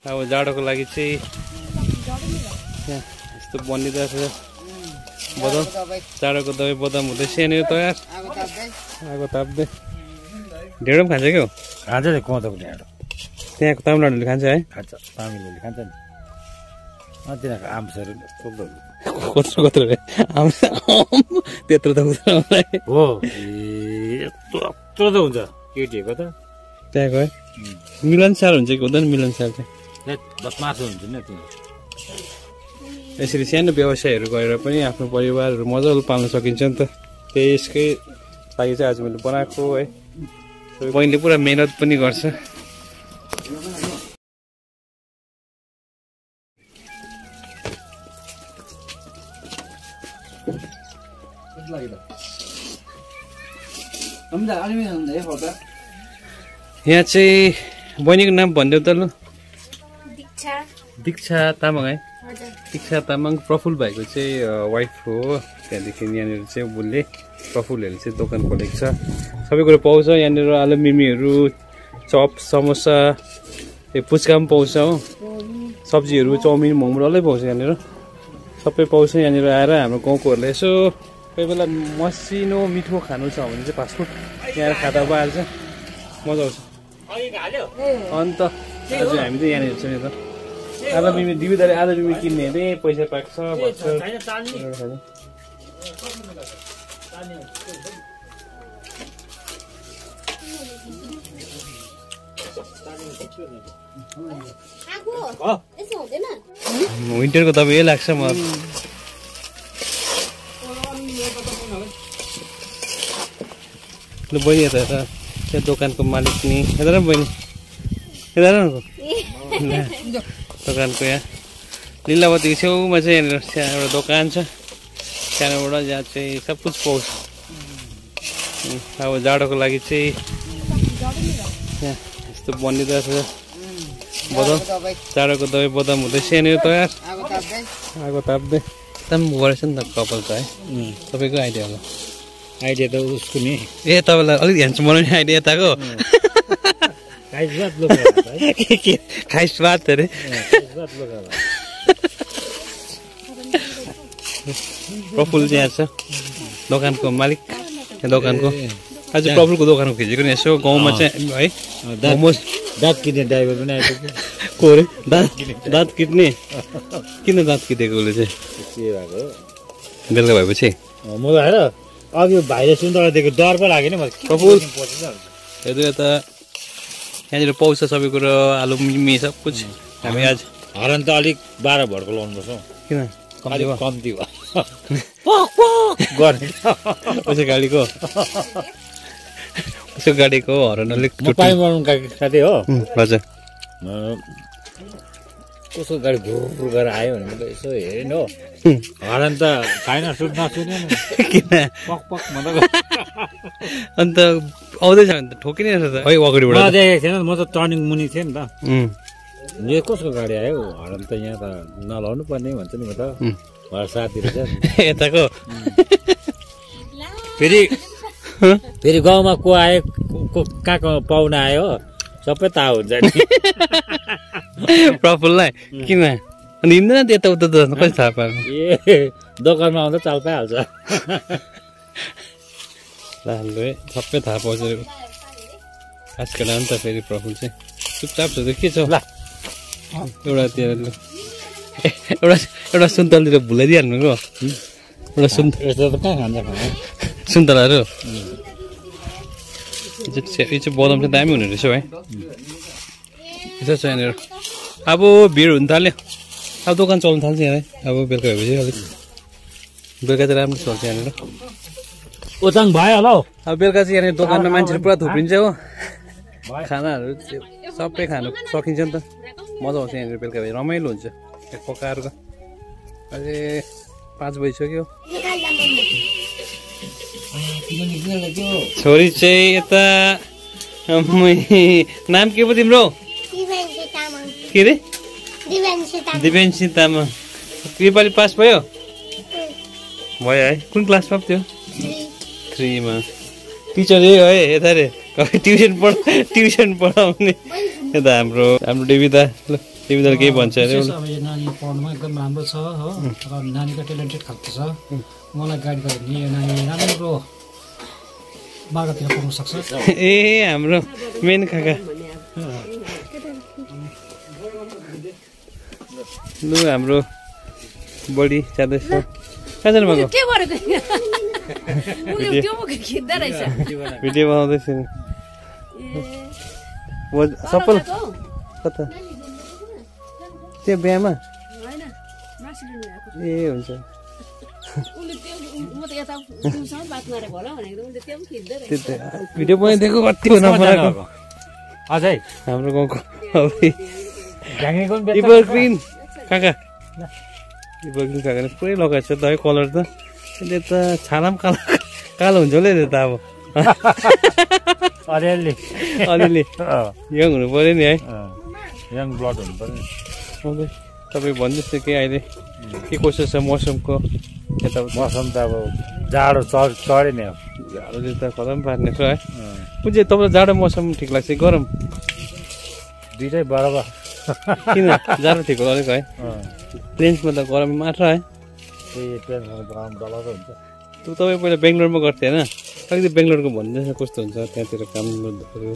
अब जाडोको लागि चाहिँ यहाँ यस्तो बनिरहेको छ बदाम। जाडोको दबाई बदाम हुँदैछ यहाँनिर तयार। आगो ताप्दै। ढेँडो पनि खान्छ क्या खान्छ नि कोदोको ढेँडो। त्यहाँको तामिलनाडुले खान्छ है? खान्छ तामिलहरूले खान्छ नि। तिनीहरूको आम्सहरू कत्रो कत्रो रे? आम त्यत्रो त हुँदैन हो यत्रो यत्रो त हुन्छ। केटीहरूको त। त्यहाँको है? मिलनसार हुन्छ कि हुँदैन मिलनसार चाहिँ त्यहाँ? मासु हुन्छ नि तिनीहरू यसरी सानो व्यवसायहरू गरेर पनि आफ्नो परिवारहरू मजाले पाल्न सकिन्छ नि त। त्यसकै लागि चाहिँ आज मैले बनाएको है बहिनीले पुरा मिहिनेत पनि गर्छ। यहाँ चाहिँ बहिनीको नाम भनिदेऊ त लु। दीक्षा तामाङ है। दीक्षा तामाङ प्रफुल भाइको चाहिँ वाइफ हो। त्यहाँदेखि यहाँनिर चाहिँ उसले प्रफुलहरूले चाहिँ दोकान खोलेको छ। सबै कुरो पाउँछ। यहाँनिर आलु मिमीहरू चप समोसा यो पुच्का पनि पाउँछ हो। सब्जीहरू चाउमिन मोमो डल्लै पाउँछ यहाँनिर। सबै पाउँछ यहाँनिर। आएर हाम्रो गाउँकोहरूले यसो कोही बेला मसिनो मिठो खानु छ भने चाहिँ फास्टफुड यहाँ खाँदा भइहाल्छ मजा आउँछ। अन्त आज हामी चाहिँ यहाँनिर छ नि त आधा बिमी दिवीदाले आधा बिमी किन्ने अरे पैसा पाक्छ भन्छ विन्टरको दबाई यही लाग्छ मलाई ल बहिनी यता यता त्यो दोकानको मालिक नि। यता र बहिनी। यता र न। ल, दोकानको यहाँ। लिलावतीको छेउमा चाहिँ यहाँनिर सानो एउटा दोकान छ। सानोबाट जहाँ चाहिँ सब कुछ पाउँछ। अब जाडोको लागि चाहिँ यहाँ यस्तो बनिरहेको छ। बदाम। जाडोको दबाई बदाम हुँदैछ यहाँनिर तयार। आगो ताप्दै। एकदम गरेछ नि त कपाल त है। तपाईँको आइडिया होला। आइडिया त उसको नि। ए तपाईँलाई अलिक ह्यान्डसम बनाउने आइडिया यताको काइजबात लोक है के के खाइस बात अरे प्रफुल चाहिँ छ। दोकानको मालिक। दोकानको। आज प्रफुलको दोकानको खिचेको नि यसो गाउँमा चाहिँ है दाँत मोमोज। दाँत किन्ने ड्राइभर पनि आइपुग्यो को अरे दाँत दाँत किट्ने किन दाँत किटेको उसले चाहिँ? के भएको? बेलुका भएपछि। म हेर अघि भाइले सुन्तला दिएको डर पो लाग्यो नि मलाई। प्रफुल। यता यहाँनिर पाउँछ सबै कुरो आलु मिमी सब कुछ। हामी आज हरन त अलिक बाह्र भरको लाउनुपर्छ हौ। किन? कम्ती अलिक भयो। कम्ती भयो। गर्ने उसो गाडीको। उसो गाडीको हरन अलिक पाइ साथी हो। हजुर। कसको गाडी घुर गरेर आयो भने त यसो हेरेँ नि हो हरन त छैन सुट नसुने किन? पक पक भन्दा अन्त आउँदैछ भने त ठोकिने रहेछ त। है अगाडिबाट। देखेको थिएन म त टर्निङ मुनि थिएँ नि त। यो कसको गाडी आयो? हरन त यहाँ त नलाउनु पर्ने भन्छ नि म त। घर साथी रहेछ नि। यताको फेरि फेरि गाउँमा को आयो? को- कहाँ कहाँ पाहुना आयो? हो, सबै थाहा हुन्छ नि। प्रफुललाई किन? अनि हिँड्दैन त यताउता त कति थाहा पाएको ए दोकानमा आउँदा चाल पाइहाल्छ। राम्रो है सबै थाहा पाउँछ खास केटा हो नि त फेरि प्रफुल चाहिँ चुपचाप छ त के छ ल। एउटा लु। एउटा एउटा सुन्तलातिर भुलाइदिइहाल्नु हो एउटा सुन् यस्तो त कहाँ खान्छ खाना सुन्तलाहरू। यो चाहिँ बदाम चाहिँ दामी हुने रहेछ हौ है। यसो छ यहाँनिर अब भिड हुन थाल्यो। अब दोकान चल्नु थाल्छ यहाँ है। अब बेलुका भएपछि अलिक बेलुका चाहिँ राम्रो चल्छ यहाँनिर। ओचाङ भयो होला हौ। अब बेलुका चाहिँ यहाँनिर दोकानमा मान्छेहरू पुरा थुप्रिन्छ हो। खानाहरू सबै खानु सकिन्छ नि त। मजा आउँछ यहाँनिर बेलुका भए। रमाइलो हुन्छ एक पकाएको अझै पाँच बजिसक्यो। छोरी चाहिँ यता नाम के पो तिम्रो? के अरे तामाङ। दिव्याङ्शी तामाङ। योपालि पास भयो? भयो है। कुन क्लासमा पो थियो थ्रीमा टिचर यही हो है यता अरे ट्युसन पढ ट्युसन पढाउने यता हाम्रो हाम्रो देविता ल तिमीले केही भन्छ अरे विशेष अब यो नानी पढ्नुमा एकदम राम्रो छ हो। र नानीको ट्यालेन्टेड खालको छ। मलाई गाइड गर्यो भने यो नानी राम्रो मार्गतिर पुग्न सक्छ। ए हाम्रो मेन काका। लु हाम्रो बडी जाँदैछ। कहाँ जानु भिडियो बनाउँदैछु नि सफल कता त्यो बिहामा ए हुन्छ भिडियो बनाइदिएको कति हुन परेको अझै हाम्रो गाउँको बेच्छ। इभरग्रिन काका इभरग्रिन काकाले पुरै लगाएको छ त है कलर त त्यसले त छाला पनि कालो कालो हुन्छ होला नि त अब। अलिअलि। अलिअलि। यङ हुनु पऱ्यो नि है। यङ ब्लड हुनु पर्यो आउँदै। तपाईँ भन्नुहोस् न के अहिले के कसो छ मौसमको? यता मौसम त अब जाडो चढ चढ्यो नि अब। जाडोले त खतम पार्ने छ है। कुन चाहिँ तपाईँलाई जाडो मौसम ठिक लाग्छ गरम? दुइटै बराबर। किन? जाडो ठिक होला अलिक है। अँ, प्लेन्समा त गरम मात्र है। त्यही डल्लो हुन्छ तँ तपाईँ पहिला बेङ्गलोरमा गर्थ्यो होइन? अलिकति बेङ्गलोरको भनिदिनुहोस् न कस्तो हुन्छ त्यहाँतिर काम गर्दाखेरि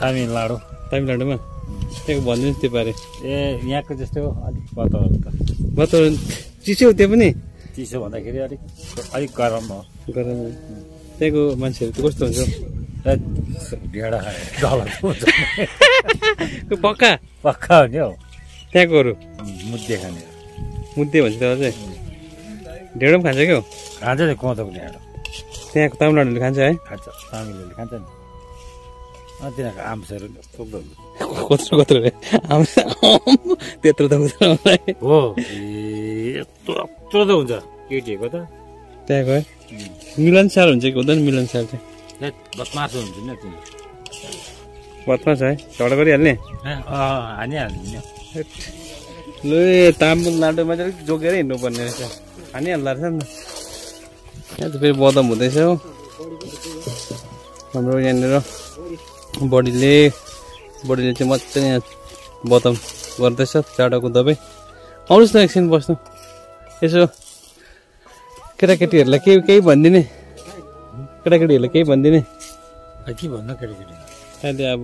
तामिलनाडु। तामिलनाडुमा? त्यहाँको भनिदिनुहोस् त्यो बारे। ए यहाँको जस्तो अलिक वातावरण त वातावरण चिसो हो त्यो पनि? चिसो भन्दाखेरि अलिक अलिक गरम हो। गरम त्यहाँको मान्छेहरू चाहिँ कस्तो हुन्छ? ए, ढेँडा त्यो पक्का? पक्का हो नि हौ। त्यहाँकोहरू? मुद्दे खाने मुद्दे भन्छ त्यो चाहिँ ढेँडो पनि खान्छ क्या खान्छ नि कोदोको ढेँडो त्यहाँको तामिलनाडुले खान्छ है खान्छ तामिलहरूले खान्छ नि तिनीहरूको आम्सहरू कत्रो कत्रो रे आम त्यत्रो त हुँदैन है यत्रो त हुन्छ केटीहरूको त त्यहाँको है मिलनसार हुन्छ कि हुँदैन मिलनसार चाहिँ ए, बस मासु हुन्छ नि तिनीहरू बदमास है झगडा गरिहाल्ने हानिहाल्नु लु तामिलनाडुमा चाहिँ अलिक जोगेर हिँड्नुपर्ने रहेछ। हानिहाल्दो रहेछ नि त। यहाँ त फेरि बदम हुँदैछ हो। हाम्रो यहाँनिर बडीले बडीले चाहिँ मजाले यहाँ बदम गर्दैछ चाँडोको दबाई। आउनुहोस् न एकछिन बस्नु। यसो केटाकेटीहरूलाई केही केही भनिदिने। केटाकेटीहरूलाई केही भनिदिने। के भन्नु केटीकेटी? अहिले अब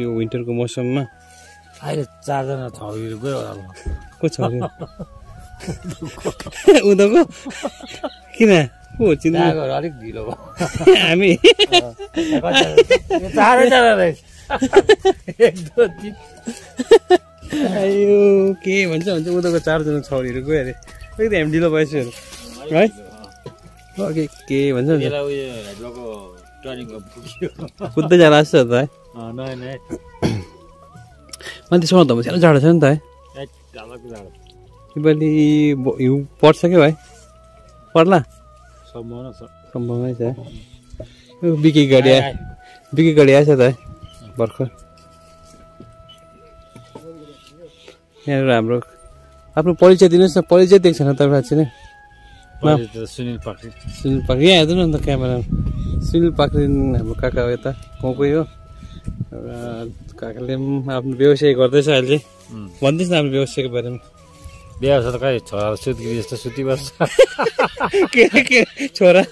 यो विन्टरको मौसममा अहिले चारजना छौरीहरू गयो को छ? उनीहरूको किन? को त्यहाँको अलिक ढिलो भयो। हामी? चारैजना रहेछ। एक दुई तिन। आयो के भन्छ भन्छ उनीहरूको चारजना छोरीहरू गयो अरे। अलिकति हामी ढिलो भएछ है? ओके के भन्छ कुद्दै जाला जस्तो त है। अँ, नयाँ नयाँ माथि सौँदा सानो जाडो छ नि त है। योपालि हिउँ पर्छ क्या भाइ? पर्ला? सम्भावना छ। बिकी गाडी आयो बिकी गाडी आएछ त है भर्खर। यहाँनिर हाम्रो आफ्नो परिचय दिनुहोस् न परिचय दिएको छैन तपाईँ चाहिँ पछि त सुनिल पाखरी। सुनिल पाखरी। यहाँ हेर्नु न त क्यामेरा सुनिल पाखरिन हाम्रो काका हो यता गाउँकै हो। काकाले पनि आफ्नो व्यवसाय गर्दैछ अहिले। न आफ्नो व्यवसायको बारेमा। व्यवसाय त खै छोरा सुत्गिरी जस्तो सुतिबस्छ के के छोरा?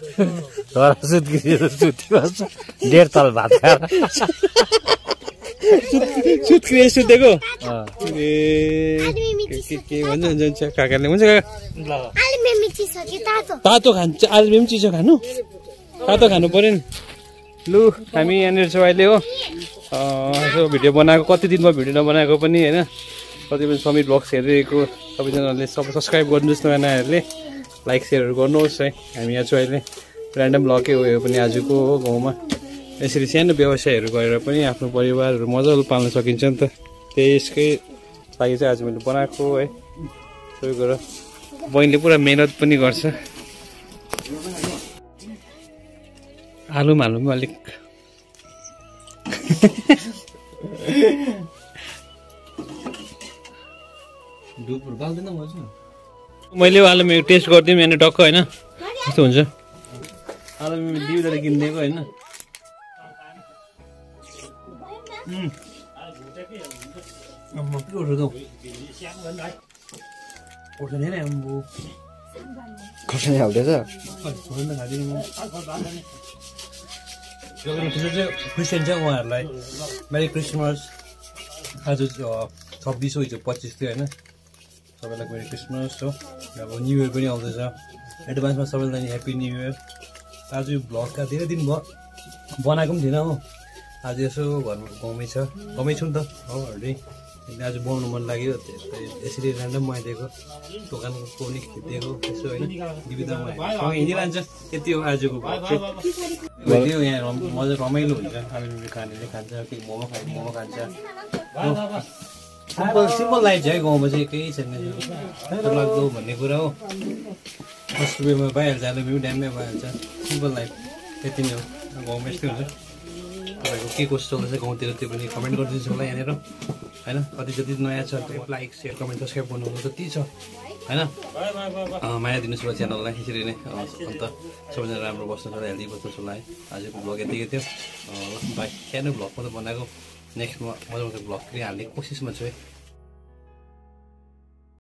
छोरा सुत्गिरी जस्तो सुतिबस्छ डेढ तल भात खाएर। सुत्किरी सुतेको ए के भन्छ हुन्छ हुन्छ काकाले। हुन्छ काका। तातो। तातो खान्छ आलु पनि चिसो खानु? तातो खानु पर्यो नि। लु हामी यहाँनिर छौँ अहिले हो। यसो भिडियो बनाएको कति दिन भयो भिडियो नबनाएको पनि होइन। कति पनि समीर ब्लग्स हेरेको सबैजनाले सब सब्सक्राइब गर्नुहोस् नयाँ नयाँहरूले लाइक सेयरहरू गर्नुहोस् है। हामी यहाँ छौँ अहिले ऱ्यान्डम ब्लगै हो यो पनि आजको हो गाउँमा। यसरी सानो व्यवसायहरू गरेर पनि आफ्नो परिवारहरू मजाले पाल्न सकिन्छ नि त। त्यसकै लागि चाहिँ आज मैले बनाएको है सबै कुरा बहिनीले पुरा मिहिनेत पनि गर्छ। आलु पनि हाल्नु पनि अलिक मैले आलु मिमी टेस्ट गरिदिउँ यहाँ टक्क होइन। कस्तो हुन्छ? आलु मिमी दिउँदाखेरि किनिदिएको होइन। खोर्सानी हाल्दैछ? क्रिस्चियन चाहिँ उहाँहरूलाई मेरी क्रिसमस आज छब्बिस हो हिजो पच्चिस थियो होइन सबैलाई मेरी क्रिसमस हो अब न्यु इयर पनि आउँदैछ एडभान्समा सबैलाई ह्याप्पी न्यु इयर आज यो भ्लगका धेरै दिन भयो बनाएको पनि थिइनँ हो आज यसो घरमा गाउँमै छ गाउँमै छु त हो अलरेडी आज बनाउनु मन लाग्यो। यसरी ऱ्यान्डम आइदिएको दोकानको पनि खिचिदिएको यसो होइन दिविदामा सँगै हिँडिरहन्छ यति हो आजको त्यो यहाँ मजा रमाइलो हुन्छ आलु खानेले खान्छ केही मोमो खाने मोमो खान्छ। सिम्पल सिम्पल लाइफ छ है गाउँमा चाहिँ केही छैन। लाग्दो भन्ने कुरा हो। दस रुपियाँमा पाइहाल्छ आलु पनि ड्याममै भइहाल्छ। सिम्पल लाइफ त्यति नै हो। गाउँमा यस्तै हुन्छ। तपाईँको के कस्तो चल्दैछ गाउँतिर त्यो पनि कमेन्ट गरिदिनुहोस् होला यहाँनिर। होइन? कति जति नयाँ छ त्यो लाइक सेयर कमेन्ट सब्सक्राइब गर्नु जति छ। होइन? माया दिनुहोस् होला च्यानललाई यसरी नै। अन्त सबैजना राम्रो बस्नु होला हेल्दी बस्नुहोस् होला है। आजको ब्लग यतिकै थियो। बाई। सानो ब्लग मात्रै बनाएको। नेक्स्टमा मजा मजाको ब्लग पनि हाल्ने कोसिसमा छु है।